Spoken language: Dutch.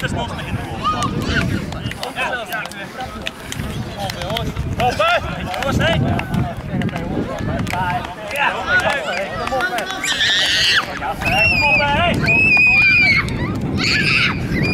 Dit valt hem. Ik heb het jongens, hè? Ja, kom op, hè. Kom op, hè.